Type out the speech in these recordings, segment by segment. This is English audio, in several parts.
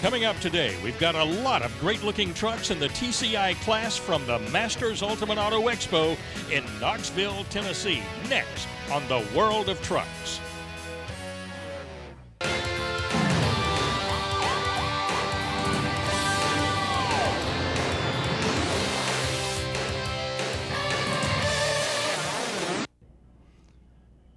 Coming up today, we've got a lot of great looking trucks in the TCI class from the Masters Ultimate Auto Expo in Knoxville, Tennessee. Next on the World of Trucks.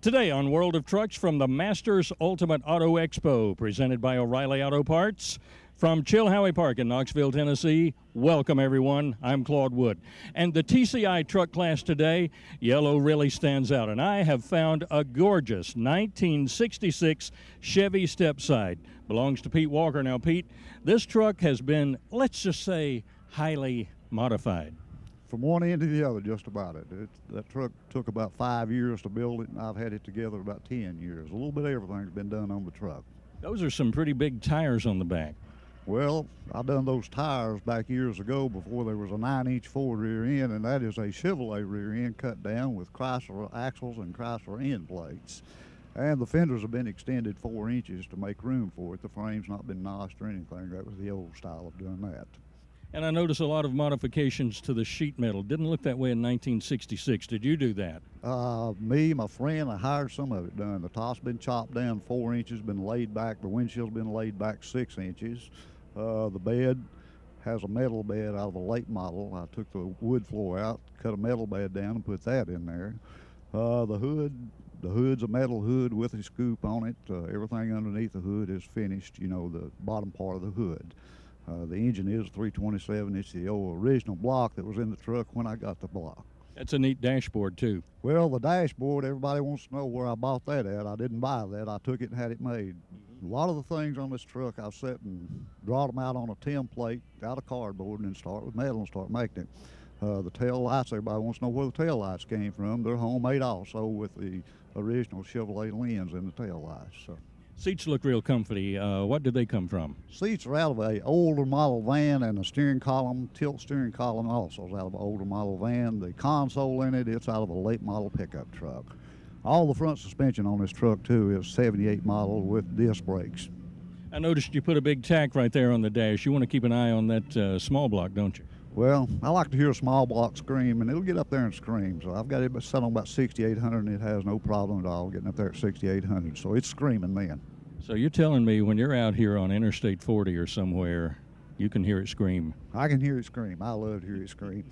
Today on World of Trucks from the Masters Ultimate Auto Expo, presented by O'Reilly Auto Parts. From Chilhowee Park in Knoxville, Tennessee, welcome everyone. I'm Claude Wood. And the TCI truck class today, yellow really stands out. And I have found a gorgeous 1966 Chevy Stepside. Belongs to Pete Walker. Now, Pete, this truck has been, let's just say, highly modified from one end to the other, just about it. it. That truck took about five years to build it, and I've had it together about 10 years. A little bit of everything's been done on the truck. Those are some pretty big tires on the back. Well, I done those tires back years ago before there was a nine-inch Ford rear end, and that is a Chevrolet rear end cut down with Chrysler axles and Chrysler end plates. And the fenders have been extended four inches to make room for it. The frame's not been notched or anything. That was the old style of doing that. And I noticed a lot of modifications to the sheet metal. Didn't look that way in 1966. Did you do that? Uh, me, my friend, I hired some of it done. The top's been chopped down four inches, been laid back. The windshield's been laid back six inches. Uh, the bed has a metal bed out of a late model. I took the wood floor out, cut a metal bed down, and put that in there. Uh, the hood, the hood's a metal hood with a scoop on it. Uh, everything underneath the hood is finished. You know, the bottom part of the hood. Uh, the engine is 327. It's the old original block that was in the truck when I got the block. That's a neat dashboard too. Well, the dashboard, everybody wants to know where I bought that at. I didn't buy that. I took it and had it made. A lot of the things on this truck, I've set and draw them out on a template out of cardboard and then start with metal and start making it. Uh, the tail lights, everybody wants to know where the tail lights came from. They're homemade also with the original Chevrolet lens in the tail lights. So. Seats look real comfy. Uh, what did they come from? Seats are out of a older model van, and the steering column, tilt steering column, also is out of an older model van. The console in it, it's out of a late model pickup truck. All the front suspension on this truck too is 78 model with disc brakes. I noticed you put a big tach right there on the dash. You want to keep an eye on that uh, small block, don't you? Well, I like to hear a small block scream, and it'll get up there and scream. So I've got it set on about 6,800, and it has no problem at all getting up there at 6,800. So it's screaming then. So you're telling me when you're out here on Interstate 40 or somewhere, you can hear it scream? I can hear it scream. I love to hear it scream.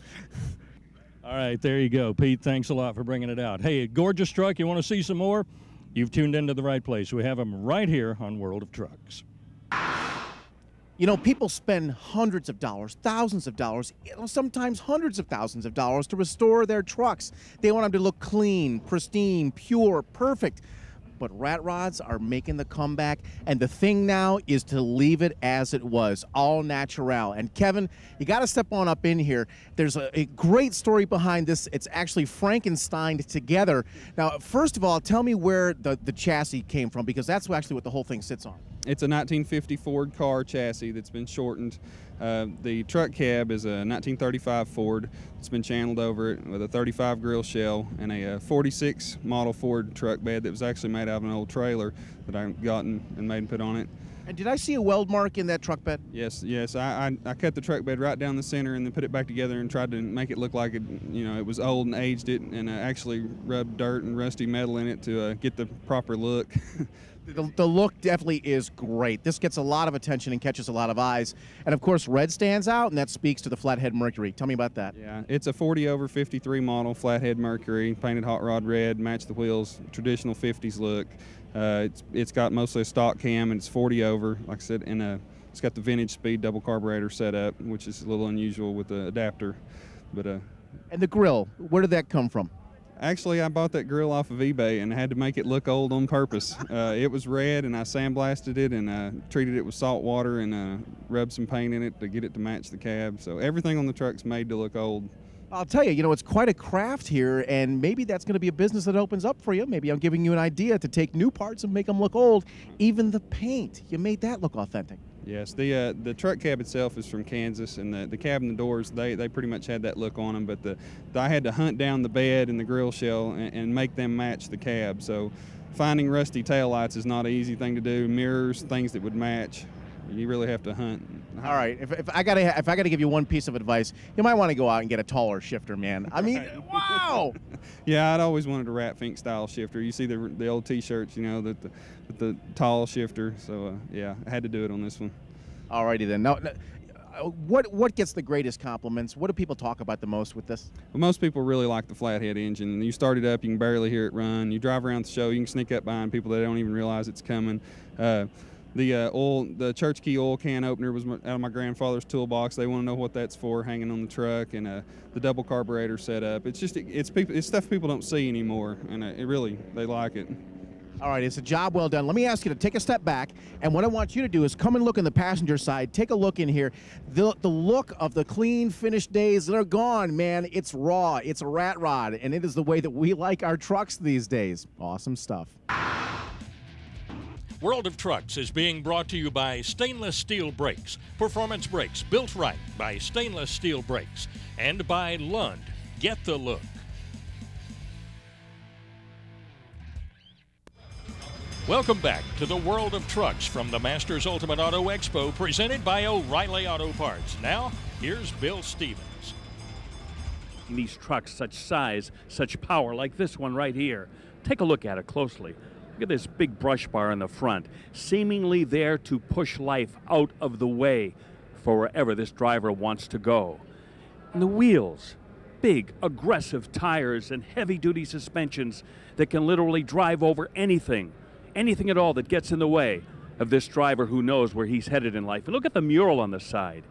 all right, there you go. Pete, thanks a lot for bringing it out. Hey, gorgeous truck. You want to see some more? You've tuned into the right place. We have them right here on World of Trucks. You know, people spend hundreds of dollars, thousands of dollars, sometimes hundreds of thousands of dollars to restore their trucks. They want them to look clean, pristine, pure, perfect but rat rods are making the comeback. And the thing now is to leave it as it was, all natural. And Kevin, you got to step on up in here. There's a, a, great story behind this. It's actually Frankenstein together. Now, first of all, tell me where the, the chassis came from because that's actually what the whole thing sits on. It's a 1950 Ford car chassis that's been shortened. Uh, the truck cab is a 1935 Ford. It's been channeled over it with a 35 grill shell and a, a uh, 46 model Ford truck bed that was actually made out of an old trailer that I got and made and put on it. And did I see a weld mark in that truck bed? Yes, yes. I, I, I, cut the truck bed right down the center and then put it back together and tried to make it look like it, you know, it was old and aged it, and uh, actually rubbed dirt and rusty metal in it to uh, get the proper look. the, the, look definitely is great. This gets a lot of attention and catches a lot of eyes. And of course, red stands out, and that speaks to the Flathead Mercury. Tell me about that. Yeah, it's a 40 over 53 model Flathead Mercury, painted hot rod red, match the wheels, traditional 50s look. Uh, it's it's got mostly a stock cam, and it's 40 over, like I said, and a, it's got the vintage speed double carburetor setup, which is a little unusual with the adapter. But uh, and the grill, where did that come from? Actually, I bought that grill off of eBay and had to make it look old on purpose. Uh, it was red, and I sandblasted it and uh, treated it with salt water and uh, rubbed some paint in it to get it to match the cab. So everything on the truck's made to look old. I'll tell you, you know, it's quite a craft here, and maybe that's going to be a business that opens up for you. Maybe I'm giving you an idea to take new parts and make them look old. Even the paint, you made that look authentic. Yes, the uh, the truck cab itself is from Kansas, and the, the cab and the doors they, they pretty much had that look on them. But the, the I had to hunt down the bed and the grill shell and, and make them match the cab. So finding rusty tail lights is not an easy thing to do. Mirrors, things that would match, you really have to hunt. All right, if, if I gotta if I gotta give you one piece of advice, you might want to go out and get a taller shifter, man. I mean, wow. Yeah, I'd always wanted a Rat Fink style shifter. You see the the old T-shirts, you know, the the, the tall shifter. So uh, yeah, I had to do it on this one. Alrighty then. Now, uh, what what gets the greatest compliments? What do people talk about the most with this? Well, most people really like the flathead engine. You start it up, you can barely hear it run. You drive around the show, you can sneak up behind people that don't even realize it's coming. Uh, the uh, oil, the church key oil can opener was out of my grandfather's toolbox. They want to know what that's for, hanging on the truck, and uh, the double carburetor setup. It's just it's people, it's stuff people don't see anymore, and uh, it really they like it. All right, it's a job well done. Let me ask you to take a step back, and what I want you to do is come and look in the passenger side. Take a look in here. The, the look of the clean, finished days, they're gone, man. It's raw, it's a rat rod, and it is the way that we like our trucks these days. Awesome stuff. World of Trucks is being brought to you by Stainless Steel Brakes, performance brakes built right by Stainless Steel Brakes, and by Lund. Get the look. Welcome back to the World of Trucks from the Masters Ultimate Auto Expo presented by O'Reilly Auto Parts. Now, here's Bill Stevens. These trucks, such size, such power, like this one right here. Take a look at it closely. Look at this big brush bar in the front, seemingly there to push life out of the way for wherever this driver wants to go. And the wheels, big, aggressive tires and heavy duty suspensions that can literally drive over anything, anything at all that gets in the way of this driver who knows where he's headed in life. And look at the mural on the side.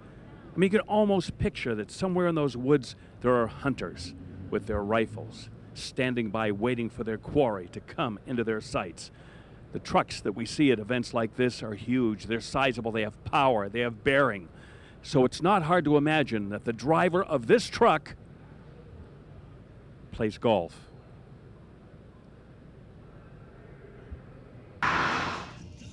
I mean, you can almost picture that somewhere in those woods there are hunters with their rifles standing by waiting for their quarry to come into their sights. The trucks that we see at events like this are huge, they're sizable, they have power, they have bearing. So it's not hard to imagine that the driver of this truck plays golf.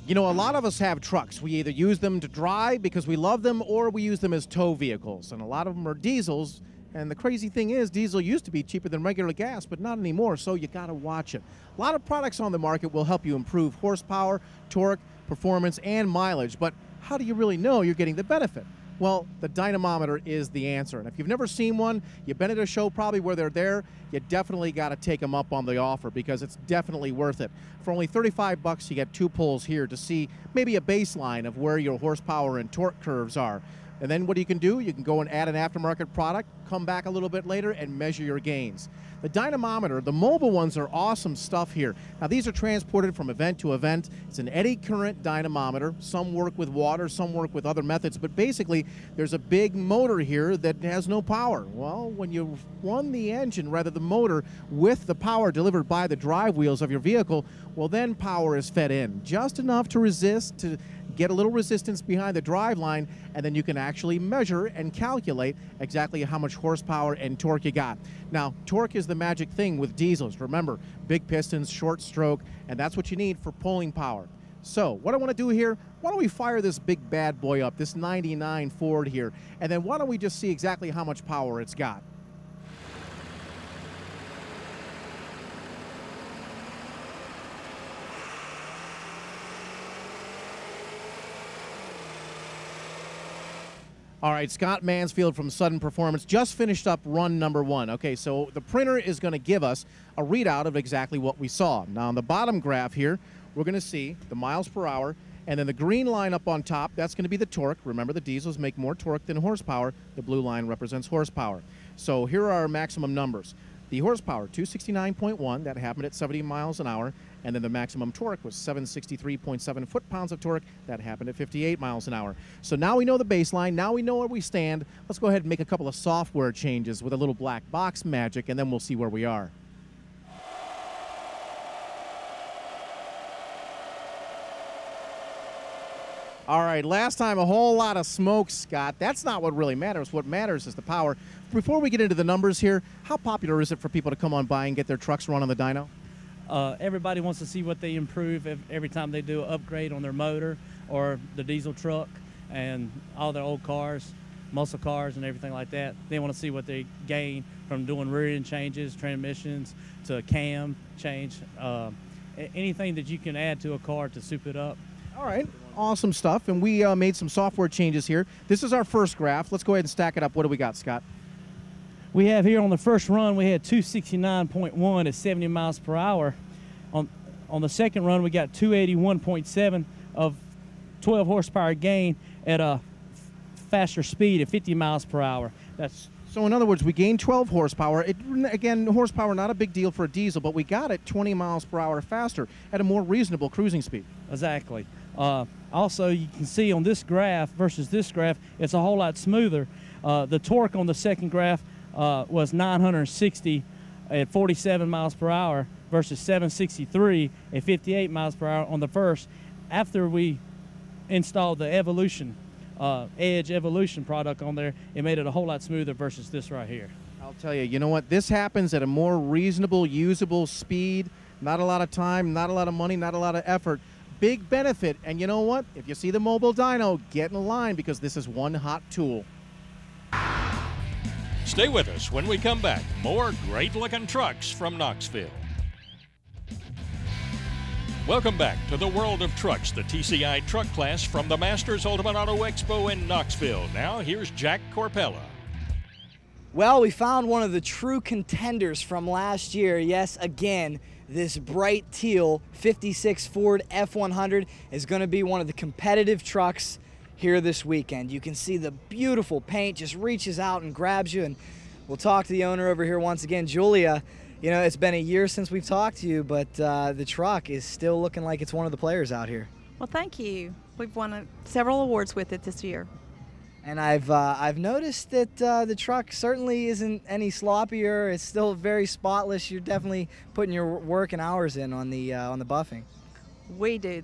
You know, a lot of us have trucks. We either use them to drive because we love them or we use them as tow vehicles. And a lot of them are diesels and the crazy thing is, diesel used to be cheaper than regular gas, but not anymore, so you got to watch it. A lot of products on the market will help you improve horsepower, torque, performance, and mileage, but how do you really know you're getting the benefit? Well, the dynamometer is the answer. And if you've never seen one, you've been at a show probably where they're there, you definitely got to take them up on the offer because it's definitely worth it. For only 35 bucks, you get two pulls here to see maybe a baseline of where your horsepower and torque curves are. And then what you can do, you can go and add an aftermarket product, come back a little bit later and measure your gains. The dynamometer, the mobile ones are awesome stuff here. Now these are transported from event to event. It's an eddy current dynamometer. Some work with water, some work with other methods, but basically there's a big motor here that has no power. Well, when you run the engine, rather the motor, with the power delivered by the drive wheels of your vehicle, well then power is fed in. Just enough to resist, to get a little resistance behind the drive line, and then you can actually measure and calculate exactly how much horsepower and torque you got. Now, torque is the magic thing with diesels. Remember, big pistons, short stroke, and that's what you need for pulling power. So, what I want to do here, why don't we fire this big bad boy up, this 99 Ford here, and then why don't we just see exactly how much power it's got. All right, Scott Mansfield from Sudden Performance just finished up run number one. Okay, so the printer is going to give us a readout of exactly what we saw. Now, on the bottom graph here, we're going to see the miles per hour, and then the green line up on top, that's going to be the torque. Remember, the diesels make more torque than horsepower. The blue line represents horsepower. So here are our maximum numbers. The horsepower, 269.1, that happened at 70 miles an hour. And then the maximum torque was 763.7 foot-pounds of torque. That happened at 58 miles an hour. So now we know the baseline. Now we know where we stand. Let's go ahead and make a couple of software changes with a little black box magic, and then we'll see where we are. All right, last time a whole lot of smoke, Scott. That's not what really matters. What matters is the power. Before we get into the numbers here, how popular is it for people to come on by and get their trucks run on the dyno? Uh, everybody wants to see what they improve every time they do an upgrade on their motor or the diesel truck and all their old cars, muscle cars and everything like that. They want to see what they gain from doing rear end changes, transmissions to cam change, uh, anything that you can add to a car to soup it up All right, awesome stuff. And we uh, made some software changes here. This is our first graph. Let's go ahead and stack it up. What do we got, Scott? We have here on the first run, we had 269.1 at 70 miles per hour. On on the second run, we got 281.7 of 12 horsepower gain at a faster speed at 50 miles per hour. That's So in other words, we gained 12 horsepower. It, again, horsepower not a big deal for a diesel, but we got it 20 miles per hour faster at a more reasonable cruising speed. exactly. Uh, also, you can see on this graph versus this graph, it's a whole lot smoother. Uh, the torque on the second graph uh, was 960 at 47 miles per hour versus 763 at 58 miles per hour on the first. After we installed the Evolution uh, Edge Evolution product on there, it made it a whole lot smoother versus this right here. I'll tell you, you know what? This happens at a more reasonable, usable speed. Not a lot of time, not a lot of money, not a lot of effort. Big benefit. And you know what? If you see the mobile dyno, get in line because this is one hot tool. Stay with us when we come back. More great looking trucks from Knoxville. Welcome back to the world of trucks, the TCI truck class from the Masters Ultimate Auto Expo in Knoxville. Now, here's Jack Corpella. Well, we found one of the true contenders from last year. Yes, again, this bright teal 56 Ford F100 is going to be one of the competitive trucks here this weekend. You can see the beautiful paint just reaches out and grabs you. And we'll talk to the owner over here once again, Julia. You know, it's been a year since we've talked to you, but uh, the truck is still looking like it's one of the players out here. Well, thank you. We've won uh, several awards with it this year. And I've uh, I've noticed that uh, the truck certainly isn't any sloppier. It's still very spotless. You're definitely putting your work and hours in on the uh, on the buffing. We do.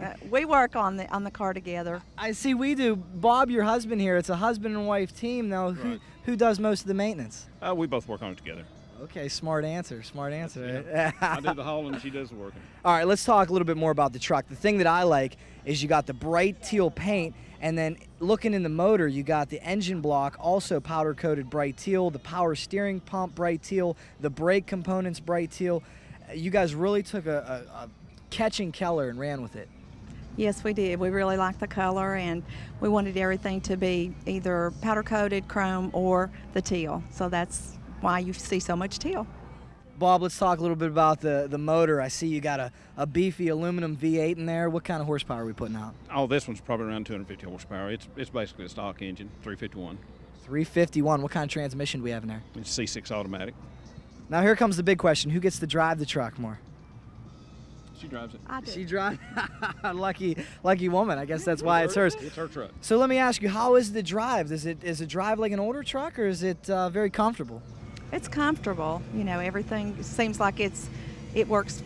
Uh, we work on the on the car together. I see we do. Bob, your husband here. It's a husband and wife team. Now, who Right. who does most of the maintenance? Uh, we both work on it together. Okay, smart answer. Smart answer. I do the hauling, she does the working. All right, let's talk a little bit more about the truck. The thing that I like is you got the bright teal paint, and then looking in the motor, you got the engine block also powder coated bright teal, the power steering pump bright teal, the brake components bright teal. You guys really took a, a, a catching color and ran with it. Yes, we did. We really liked the color, and we wanted everything to be either powder coated, chrome, or the teal. So that's why you see so much teal. Bob, let's talk a little bit about the, the motor. I see you got a, a beefy aluminum V8 in there. What kind of horsepower are we putting out? Oh, this one's probably around 250 horsepower. It's it's basically a stock engine, 351. 351. What kind of transmission do we have in there? It's C6 automatic. Now here comes the big question: Who gets to drive the truck more? She drives it. I do. She drives. lucky, lucky woman. I guess that's why it's hers. It's her truck. So let me ask you: How is the drive? Is it is it drive like an older truck, or is it uh, very comfortable? It's comfortable. You know, everything seems like it's it works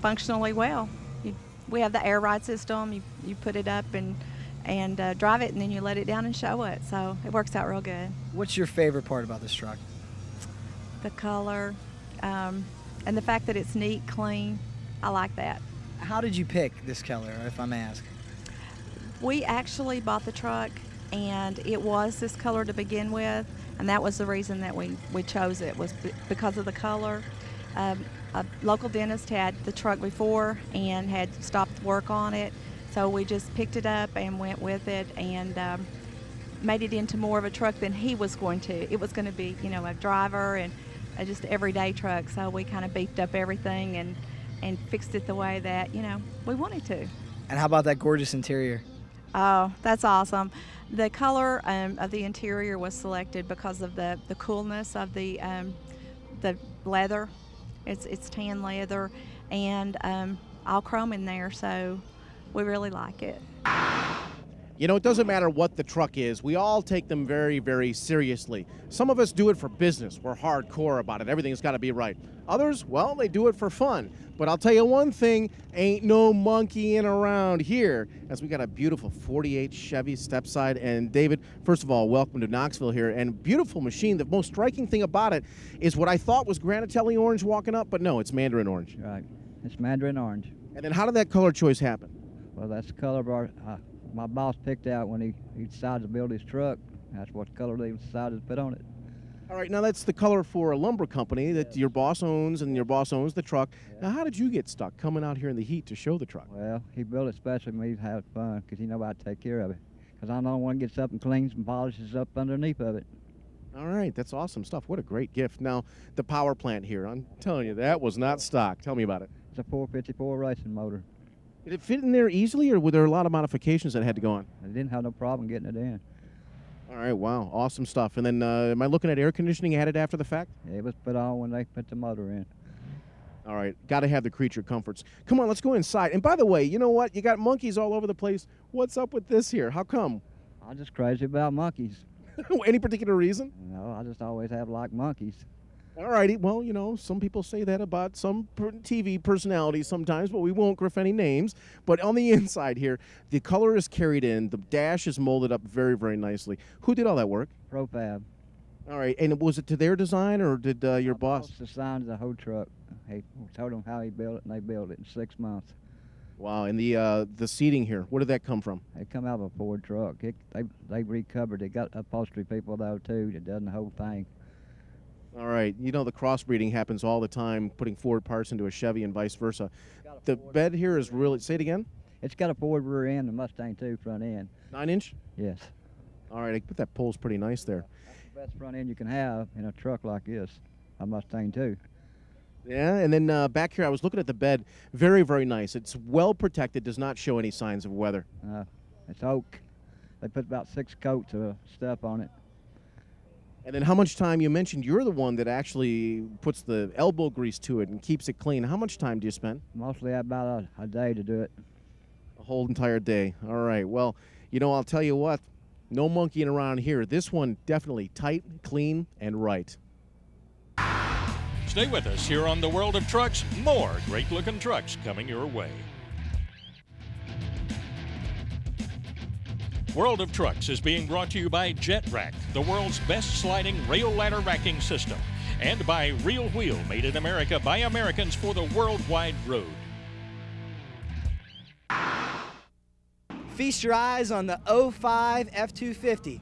functionally well. You, we have the air ride system. You you put it up and and uh, drive it, and then you let it down and show it. So it works out real good. What's your favorite part about this truck? The color, um, and the fact that it's neat, clean. I like that. How did you pick this Keller, if I may ask? We actually bought the truck, and it was this color to begin with, and that was the reason that we, we chose it was because of the color. Um, a local dentist had the truck before and had stopped work on it, so we just picked it up and went with it and um, made it into more of a truck than he was going to. It was going to be, you know, a driver and a just everyday truck, so we kind of beefed up everything and and fixed it the way that you know we wanted to. And how about that gorgeous interior? Oh, that's awesome. The color um, of the interior was selected because of the, the coolness of the um, the leather. It's it's tan leather and um, all chrome in there, so we really like it. You know, it doesn't matter what the truck is, we all take them very, very seriously. Some of us do it for business, we're hardcore about it, everything's got to be right. Others, well, they do it for fun. But I'll tell you one thing ain't no monkeying around here, as we got a beautiful 48 Chevy stepside. And David, first of all, welcome to Knoxville here, and beautiful machine. The most striking thing about it is what I thought was Granatelli orange walking up, but no, it's Mandarin orange. Right. It's mandarin orange. And then how did that color choice happen? Well, that's the color of our, uh, my boss picked out when he, he decided to build his truck. That's what color they decided to put on it. All right, now that's the color for a lumber company that your boss owns, and your boss owns the truck. Now, how did you get stuck coming out here in the heat to show the truck? Well, he built it specially for me to have fun because he know how to take care of it. Because I'm the only one gets up and cleans and polishes up underneath of it. All right, that's awesome stuff. What a great gift. Now, the power plant here, I'm telling you, that was not stock. Tell me about it. It's a 454 racing motor. Did it fit in there easily, or were there a lot of modifications that had to go on? I didn't have no problem getting it in. All right, wow, awesome stuff. And then, uh, am I looking at air conditioning added after the fact? It was put on when they put the motor in. All right, got to have the creature comforts. Come on, let's go inside. And by the way, you know what? You got monkeys all over the place. What's up with this here? How come? I'm just crazy about monkeys. Any particular reason? No, I just always have like monkeys. All righty. Well, you know, some people say that about some TV personalities sometimes, but we won't griff any names. But on the inside here, the color is carried in. The dash is molded up very, very nicely. Who did all that work? Profab. All right. And was it to their design, or did uh, your boss? designed the whole truck. He told them how he built it, and they built it in six months. Wow. And the uh, the seating here, where did that come from? It come out of a Ford truck. It, they they recovered. They got upholstery people though too that done the whole thing. All right. You know the crossbreeding happens all the time, putting Ford parts into a Chevy and vice versa. The bed here is really. Say it again. It's got a Ford rear end, and Mustang II front end. Nine inch. Yes. All right. I put that pole's pretty nice there. Best front end you can have in a truck like this. A Mustang II. Yeah, and then uh, back here, I was looking at the bed. Very, very nice. It's well protected. Does not show any signs of weather. Uh, it's oak. They put about six coats of stuff on it. And then how much time you mentioned you're the one that actually puts the elbow grease to it and keeps it clean. How much time do you spend? Mostly about a, a day to do it. A whole entire day. All right. Well, you know, I'll tell you what. No monkeying around here. This one definitely tight, clean, and right. Stay with us here on the World of Trucks. More great looking trucks coming your way. World of Trucks is being brought to you by Jet Rack, the world's best sliding rail ladder racking system, and by Real Wheel, made in America by Americans for the worldwide road. Feast your eyes on the 05 F250.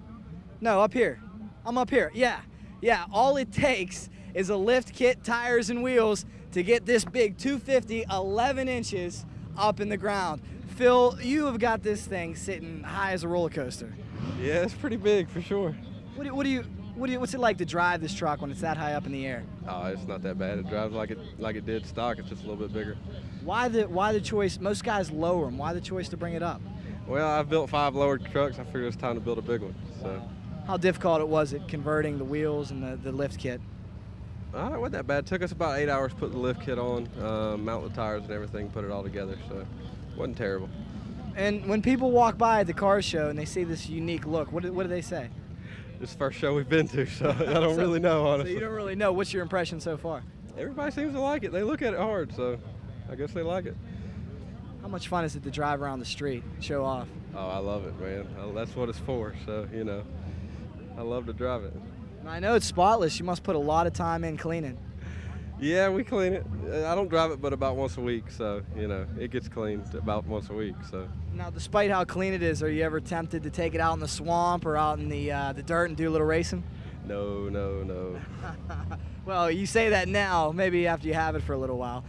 No, up here. I'm up here. Yeah, yeah. All it takes is a lift kit, tires, and wheels to get this big 250 11 inches up in the ground. Phil, you have got this thing sitting high as a roller coaster. Yeah, it's pretty big for sure. What do, what do you, what do you, what's it like to drive this truck when it's that high up in the air? Oh, it's not that bad. It drives like it like it did stock. It's just a little bit bigger. Why the, why the choice? Most guys lower them. Why the choice to bring it up? Well, I've built five lowered trucks. I figured it's time to build a big one. So. How difficult it was it converting the wheels and the, the lift kit? Uh, it wasn't that bad. It took us about eight hours to put the lift kit on, uh, mount the tires and everything, put it all together. So wasn't terrible. And when people walk by at the car show and they see this unique look, what do, what do they say? This is the first show we've been to, so I don't So- really know, honestly. So you don't really know. What's your impression so far? Everybody seems to like it. They look at it hard, so I guess they like it. How much fun is it to drive around the street, show off? Oh, I love it, man. Uh, That's what it's for. So you know, I love to drive it. And I know it's spotless. You must put a lot of time in cleaning. Yeah, we clean it. Uh, I don't drive it, but about once a week. So you know, it gets cleaned about once a week. So Now, despite how clean it is, are you ever tempted to take it out in the swamp or out in the uh, the dirt and do a little racing? no, no, no. Well, you say that now, maybe after you have it for a little while.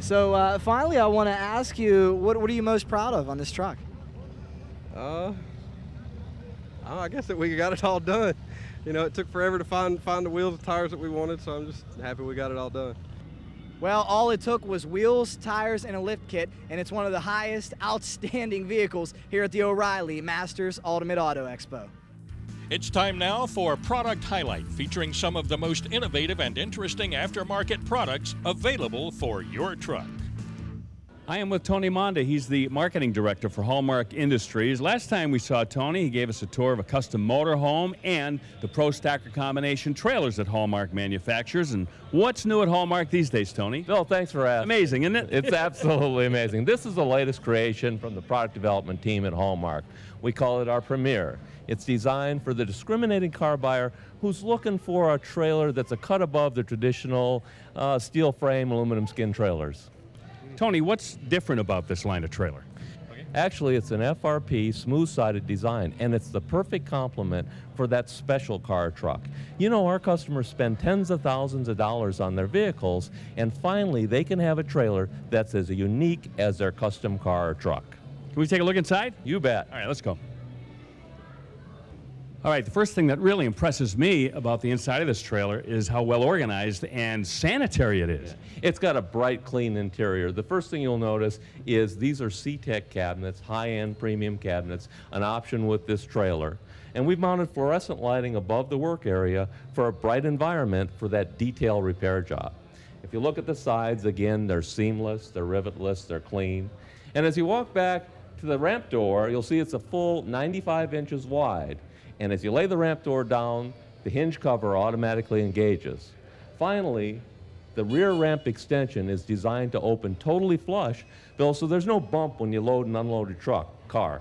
So uh, finally, I want to ask you, what, what are you most proud of on this truck? Uh, oh, I guess that we got it all done. You know, it took forever to find find the wheels and tires that we wanted, so I'm just happy we got it all done. Well, all it took was wheels, tires, and a lift kit, and it's one of the highest outstanding vehicles here at the O'Reilly Masters Ultimate Auto Expo. It's time now for Product Highlight, featuring some of the most innovative and interesting aftermarket products available for your truck. I am with Tony Monda. He's the marketing director for Hallmark Industries. Last time we saw Tony, he gave us a tour of a custom motorhome and the Pro Stacker combination trailers that Hallmark manufactures. And what's new at Hallmark these days, Tony? Bill, thanks for asking. Amazing, isn't it? It's absolutely amazing. This is the latest creation from the product development team at Hallmark. We call it our Premier. It's designed for the discriminating car buyer who's looking for a trailer that's a cut above the traditional uh, steel frame, aluminum skin trailers. Tony, what's different about this line of trailer? Actually, it's an FRP smooth-sided design, and it's the perfect complement for that special car truck. You know, our customers spend tens of thousands of dollars on their vehicles, and finally, they can have a trailer that's as unique as their custom car or truck. Can we take a look inside? You bet. All right, let's go. All right, the first thing that really impresses me about the inside of this trailer is how well organized and sanitary it is. It's got a bright, clean interior. The first thing you'll notice is these are C-Tech cabinets, high-end premium cabinets, an option with this trailer. And we've mounted fluorescent lighting above the work area for a bright environment for that detail repair job. If you look at the sides, again, they're seamless, they're rivetless, they're clean. And as you walk back to the ramp door, you'll see it's a full 95 inches wide. And as you lay the ramp door down, the hinge cover automatically engages. Finally, the rear ramp extension is designed to open totally flush, Bill, so there's no bump when you load and unload a truck, car.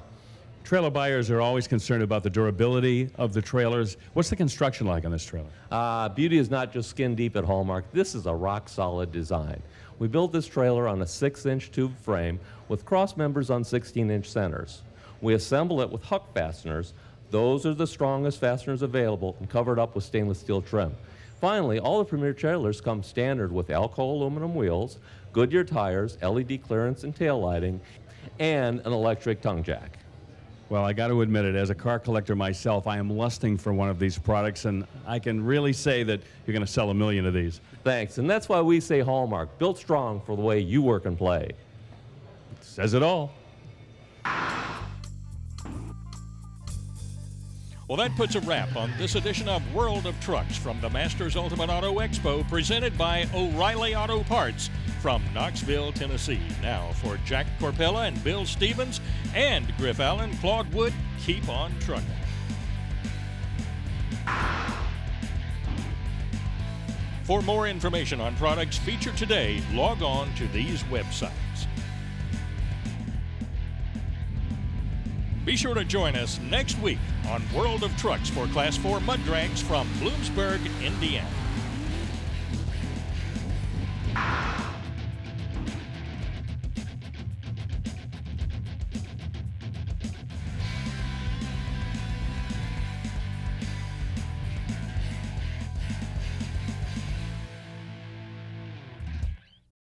Trailer buyers are always concerned about the durability of the trailers. What's the construction like on this trailer? Uh, beauty is not just skin deep at Hallmark. This is a rock solid design. We built this trailer on a 6 inch tube frame with cross members on 16 inch centers. We assemble it with Huck fasteners those are the strongest fasteners available and covered up with stainless steel trim. Finally, all the Premier trailers come standard with Alcoa aluminum wheels, Goodyear tires, LED clearance and tail lighting, and an electric tongue jack. Well, I got to admit it, as a car collector myself, I am lusting for one of these products, and I can really say that you're going to sell a million of these. Thanks, and that's why we say Hallmark, built strong for the way you work and play. It says it all. Well, that puts a wrap on this edition of World of Trucks from the Masters Ultimate Auto Expo presented by O'Reilly Auto Parts from Knoxville, Tennessee. Now, for Jack Corpella and Bill Stevens and Griff Allen, Claude Wood, keep on trucking. For more information on products featured today, log on to these websites. Be sure to join us next week on World of Trucks for Class 4 mud drags from Bloomsburg, Indiana.